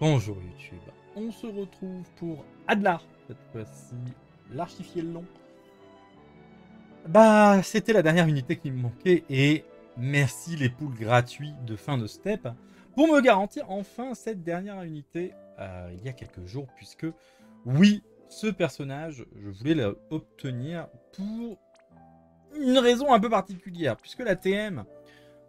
Bonjour YouTube, on se retrouve pour Adlar, cette fois-ci l'archifié long. Bah, c'était la dernière unité qui me manquait et merci les poules gratuits de fin de step pour me garantir enfin cette dernière unité euh, il y a quelques jours puisque oui, ce personnage, je voulais l'obtenir pour une raison un peu particulière puisque la TM,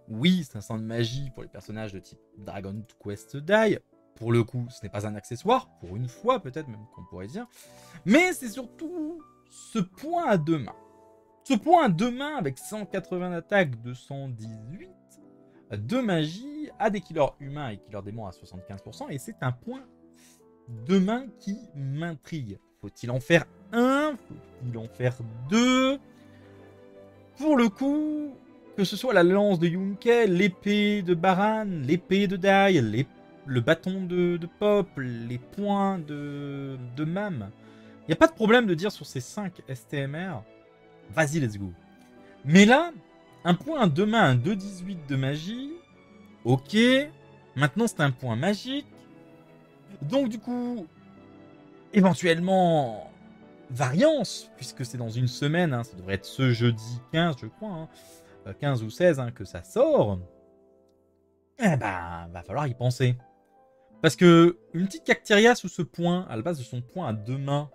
oui, c'est un sang de magie pour les personnages de type Dragon Quest Die, pour le coup, ce n'est pas un accessoire, pour une fois peut-être même qu'on pourrait dire, mais c'est surtout ce point à deux mains. Ce point à deux mains avec 180 d'attaque, 218 de magie, a des killers humains et killers démons à 75%, et c'est un point de main qui m'intrigue. Faut-il en faire un? Faut-il en faire deux? Pour le coup, que ce soit la lance de Yunke, l'épée de Baran, l'épée de Dai, l'épée le bâton de, Pop, les points de, de MAM. Il n'y a pas de problème de dire sur ces 5 STMR, vas-y, let's go. Mais là, un point de main, un 2-18 de magie, ok. Maintenant, c'est un point magique. Donc, du coup, éventuellement, variance, puisque c'est dans une semaine, hein, ça devrait être ce jeudi 15, je crois, 15 hein, euh, ou 16 hein, que ça sort. Eh ben, va falloir y penser. Parce que une petite Cacteria sous ce point, à la base de son point à deux mains,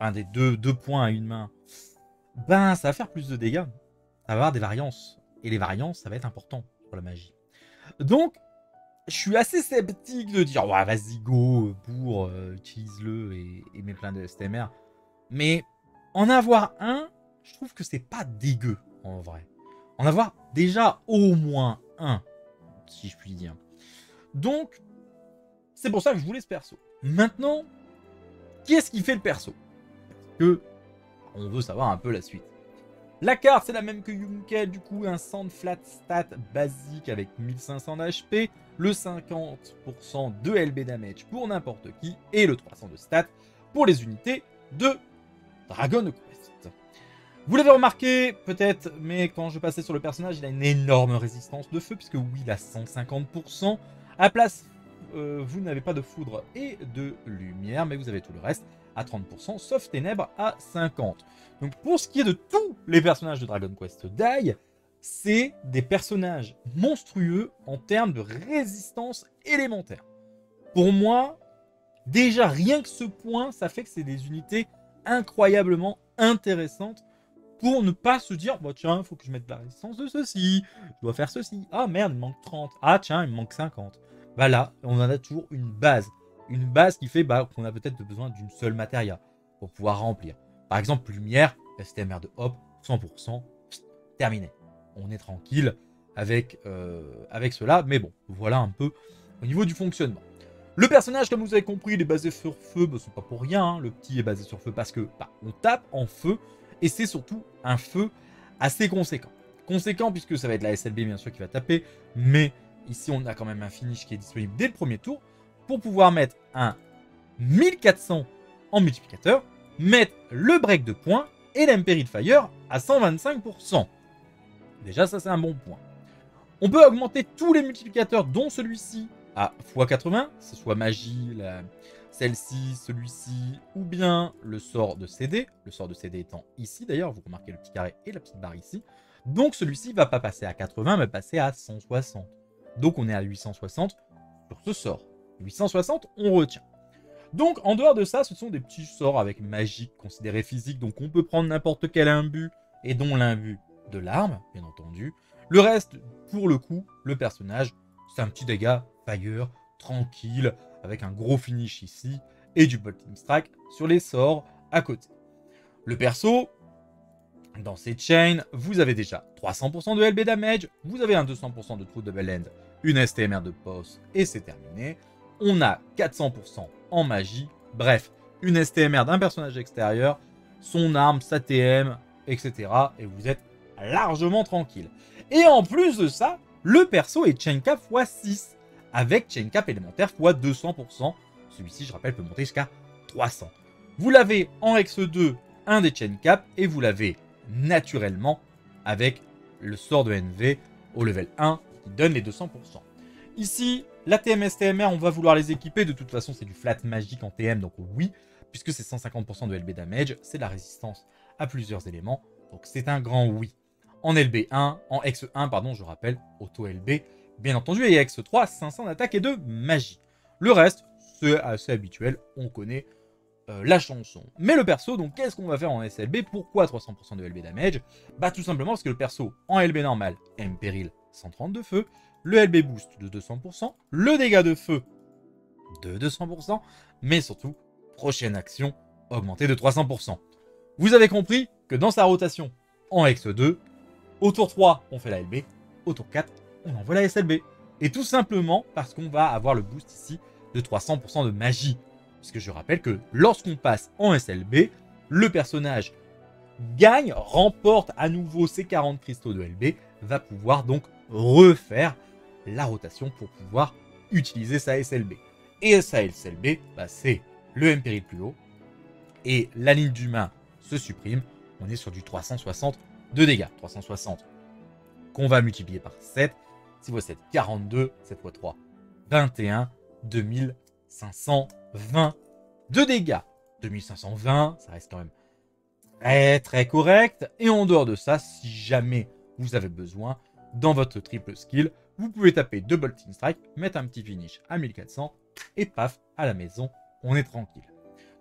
enfin des deux, deux points à une main, ben ça va faire plus de dégâts. Ça va avoir des variances. Et les variances, ça va être important pour la magie. Donc, je suis assez sceptique de dire ouais, vas-y, go, bourre, euh, utilise-le et, et mets plein de STMR. Mais en avoir un, je trouve que c'est pas dégueu en vrai. En avoir déjà au moins un, si je puis dire. Donc, c'est pour ça que je voulais ce perso. Maintenant, qui est-ce qui fait le perso? Parce que on veut savoir un peu la suite. La carte, c'est la même que Yunkel, du coup, un sand flat stat basique avec 1500 d'HP, le 50% de LB damage pour n'importe qui, et le 300 de stat pour les unités de Dragon Quest. Vous l'avez remarqué, peut-être, mais quand je passais sur le personnage, il a une énorme résistance de feu, puisque oui, il a 150%. À place euh, vous n'avez pas de foudre et de lumière, mais vous avez tout le reste à 30%, sauf ténèbres à 50%. Donc pour ce qui est de tous les personnages de Dragon Quest Die, c'est des personnages monstrueux en termes de résistance élémentaire. Pour moi, déjà rien que ce point, ça fait que c'est des unités incroyablement intéressantes pour ne pas se dire, bah tiens, il faut que je mette la résistance de ceci, je dois faire ceci, ah merde, il manque 30, ah tiens, il manque 50 bah là, on en a toujours une base. Une base qui fait bah, qu'on a peut-être besoin d'une seule matéria pour pouvoir remplir. Par exemple, lumière, STMR de hop, 100%, terminé. On est tranquille avec, euh, avec cela, mais bon, voilà un peu au niveau du fonctionnement. Le personnage, comme vous avez compris, il est basé sur feu, bah, c'est pas pour rien, hein. le petit est basé sur feu parce que bah, on tape en feu, et c'est surtout un feu assez conséquent. Conséquent puisque ça va être la SLB bien sûr qui va taper, mais Ici, on a quand même un finish qui est disponible dès le premier tour pour pouvoir mettre un 1400 en multiplicateur, mettre le break de points et l'Emperied Fire à 125%. Déjà, ça c'est un bon point. On peut augmenter tous les multiplicateurs, dont celui-ci, à x80, que ce soit magie, celle-ci, celui-ci, ou bien le sort de CD, le sort de CD étant ici d'ailleurs, vous remarquez le petit carré et la petite barre ici. Donc celui-ci va pas passer à 80, mais passer à 160. Donc on est à 860 sur ce sort. 860, on retient. Donc en dehors de ça, ce sont des petits sorts avec magique considérés physiques. Donc on peut prendre n'importe quel imbu et dont l'imbu de l'arme, bien entendu. Le reste, pour le coup, le personnage, c'est un petit dégât fire, tranquille, avec un gros finish ici et du bolting strike sur les sorts à côté. Le perso, dans ces chains, vous avez déjà 300% de LB damage, vous avez un 200% de true double end une STMR de boss et c'est terminé. On a 400% en magie. Bref, une STMR d'un personnage extérieur, son arme, sa TM, etc. Et vous êtes largement tranquille. Et en plus de ça, le perso est chain cap x6 avec chain cap élémentaire x 200%. Celui-ci, je rappelle, peut monter jusqu'à 300. Vous l'avez en Hex 2, un des chain cap, et vous l'avez naturellement avec le sort de NV au level 1 donne les 200%. Ici, La TM STMR, on va vouloir les équiper. De toute façon, c'est du flat magique en TM, donc oui, puisque c'est 150% de LB damage, c'est la résistance à plusieurs éléments. Donc c'est un grand oui. En LB1, en X1, pardon, je rappelle, auto LB, bien entendu, et X3, 500 d'attaque et de magie. Le reste, c'est assez habituel, on connaît euh, la chanson. Mais le perso, donc qu'est-ce qu'on va faire en SLB Pourquoi 300% de LB damage? Bah tout simplement parce que le perso en LB normal aime péril 130 de feu, le LB boost de 200%, le dégât de feu de 200%, mais surtout, prochaine action augmentée de 300%. Vous avez compris que dans sa rotation en X2, au tour 3, on fait la LB, au tour 4, on envoie la SLB. Et tout simplement parce qu'on va avoir le boost ici de 300% de magie. Puisque je rappelle que lorsqu'on passe en SLB, le personnage gagne, remporte à nouveau ses 40 cristaux de LB, va pouvoir donc refaire la rotation pour pouvoir utiliser sa SLB. Et sa SLB, bah, c'est le MP plus haut, et la ligne d'humain se supprime, on est sur du 360 de dégâts. 360 qu'on va multiplier par 7. 6 x 7, 42, 7 x 3, 21, 2520 de dégâts. 2520, ça reste quand même très très correct. Et en dehors de ça, si jamais vous avez besoin, dans votre triple skill, vous pouvez taper Double Team Strike, mettre un petit finish à 1400 et paf, à la maison, on est tranquille.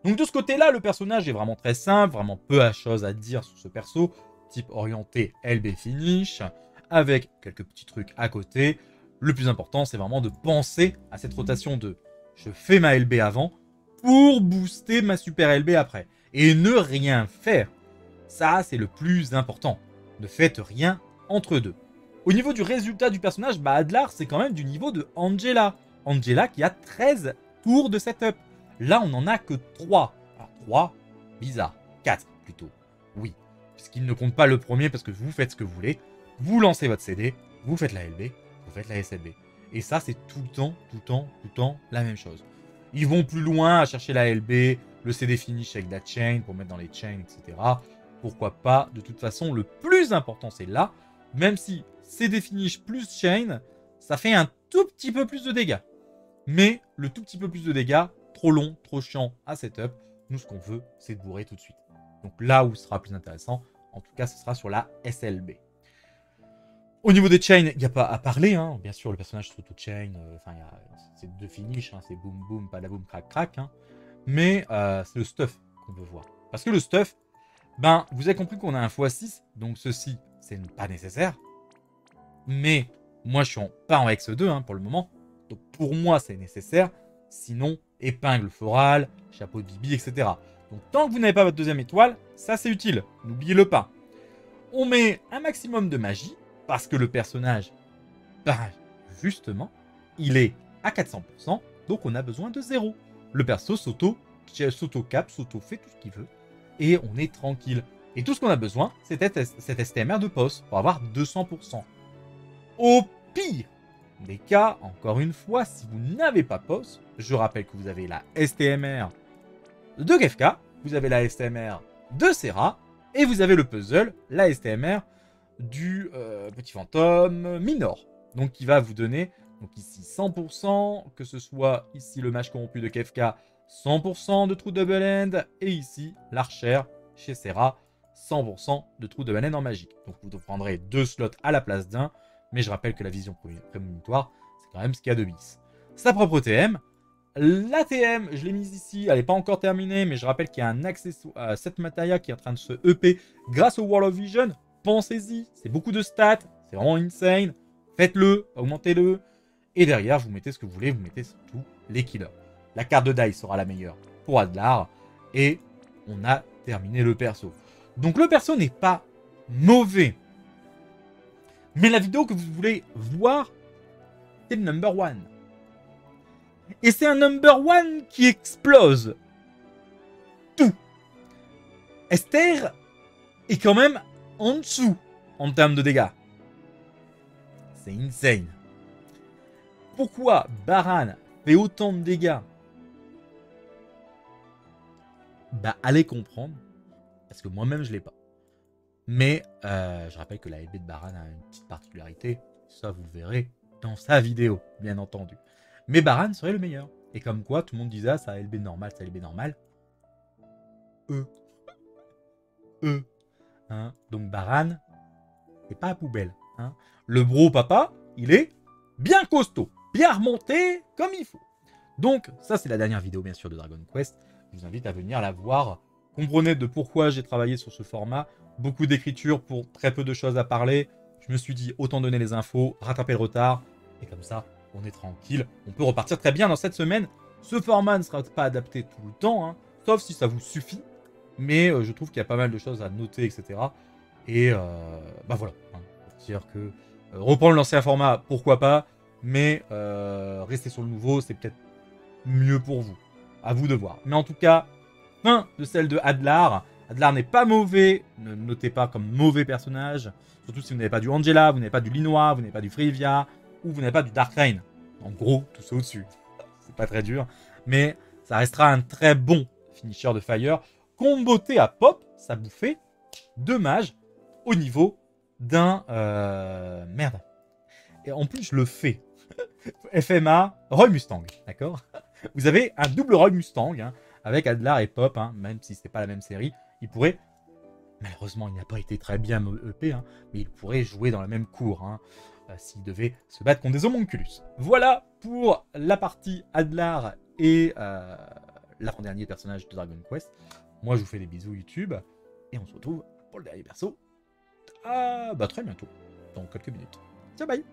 Donc de ce côté-là, le personnage est vraiment très simple, vraiment peu à chose à dire sur ce perso, type orienté LB finish, avec quelques petits trucs à côté. Le plus important, c'est vraiment de penser à cette rotation de je fais ma LB avant pour booster ma super LB après. Et ne rien faire. Ça, c'est le plus important. Ne faites rien entre deux. Au niveau du résultat du personnage, bah Adlar, c'est quand même du niveau de Angela. Angela qui a 13 tours de setup. Là, on n'en a que 3. Alors 3, bizarre. 4 plutôt. Oui, puisqu'il ne compte pas le premier parce que vous faites ce que vous voulez. Vous lancez votre CD, vous faites la LB, vous faites la SLB. Et ça, c'est tout le temps, tout le temps, tout le temps la même chose. Ils vont plus loin à chercher la LB, le CD finish avec la chain pour mettre dans les chains, etc. Pourquoi pas De toute façon, le plus important, c'est là. Même si CD finish plus chain, ça fait un tout petit peu plus de dégâts. Mais le tout petit peu plus de dégâts, trop long, trop chiant à setup. Nous, ce qu'on veut, c'est de bourrer tout de suite. Donc là où ce sera plus intéressant, en tout cas, ce sera sur la SLB. Au niveau des chains, il n'y a pas à parler. Hein. Bien sûr, le personnage tout chain, c'est deux finish, hein. c'est boum boum, pas la boum, crac crac. Hein. Mais euh, c'est le stuff qu'on veut voir. Parce que le stuff, ben, vous avez compris qu'on a un x6, donc ceci, c'est pas nécessaire. Mais moi, je suis pas en X2 pour le moment. Donc pour moi, c'est nécessaire. Sinon, épingle florale, chapeau de bibi, etc. Donc tant que vous n'avez pas votre deuxième étoile, ça c'est utile. N'oubliez-le pas. On met un maximum de magie, parce que le personnage, bah, justement, il est à 400%, donc on a besoin de zéro. Le perso s'auto, s'auto-cap, s'auto-fait tout ce qu'il veut, et on est tranquille. Et tout ce qu'on a besoin, c'est cette STMR de poste pour avoir 200%. Au pire des cas, encore une fois, si vous n'avez pas poste, je rappelle que vous avez la STMR de Gefka, vous avez la STMR de Serra, et vous avez le puzzle, la STMR du euh, petit fantôme Minor. Donc qui va vous donner, donc ici 100%, que ce soit ici le match corrompu de Kefka, 100% de trou double end, et ici l'archer chez Serra, 100% de trou double end en magique. Donc vous prendrez deux slots à la place d'un, mais je rappelle que la vision prémonitoire, c'est quand même ce qu'il y a de bis. Sa propre TM, L'ATM, je l'ai mise ici, elle n'est pas encore terminée, mais je rappelle qu'il y a un accessoire, à cette Mataya qui est en train de se EP grâce au World of Vision. Pensez-y, c'est beaucoup de stats, c'est vraiment insane. Faites-le, augmentez-le. Et derrière, vous mettez ce que vous voulez, vous mettez surtout les killers. La carte de die sera la meilleure pour Adlar. Et on a terminé le perso. Donc le perso n'est pas mauvais. Mais la vidéo que vous voulez voir, c'est le number one. Et c'est un number one qui explose tout. Esther est quand même en dessous en termes de dégâts. C'est insane. Pourquoi Baran fait autant de dégâts? Bah allez comprendre. Parce que moi-même je l'ai pas. Mais euh, je rappelle que la LB de Baran a une petite particularité. Ça vous verrez dans sa vidéo, bien entendu. Mais Baran serait le meilleur. Et comme quoi, tout le monde disait, ah, ça LB normal, ça LB normal. E. E. Hein? Donc Baran, c'est pas à poubelle. Hein? Le bro papa, il est bien costaud, bien remonté comme il faut. Donc, ça, c'est la dernière vidéo, bien sûr, de Dragon Quest. Je vous invite à venir la voir. Comprenez de pourquoi j'ai travaillé sur ce format. Beaucoup d'écriture pour très peu de choses à parler. Je me suis dit, autant donner les infos, rattraper le retard. Et comme ça, on est tranquille. On peut repartir très bien dans cette semaine. Ce format ne sera pas adapté tout le temps, hein, sauf si ça vous suffit. Mais euh, je trouve qu'il y a pas mal de choses à noter, etc. Et euh, bah voilà. Hein, dire que euh, reprendre l'ancien format, pourquoi pas. Mais rester sur le nouveau, c'est peut-être mieux pour vous. À vous de voir. Mais en tout cas, de celle de Adlar. Adlar n'est pas mauvais, ne notez pas comme mauvais personnage. Surtout si vous n'avez pas du Angela, vous n'avez pas du Linois, vous n'avez pas du Frivia, ou vous n'avez pas du Dark Reign. En gros, tout ça au-dessus. C'est pas très dur. Mais ça restera un très bon finisher de Fire. Comboté à pop, ça bouffait deux mages au niveau d'un... Euh, merde. Et en plus, je le fais. FMA, Roy Mustang, d'accord? Vous avez un double Roy Mustang, hein, avec Adlar et Pop, hein, même si c'est pas la même série. Il pourrait, malheureusement, il n'a pas été très bien EP, hein, mais il pourrait jouer dans la même cour, euh, s'il devait se battre contre des homonculus. Voilà pour la partie Adlar et euh, l'avant-dernier personnage de Dragon Quest. Moi, je vous fais des bisous YouTube, et on se retrouve pour le dernier perso. Ah, bah très bientôt, dans quelques minutes. Ciao, bye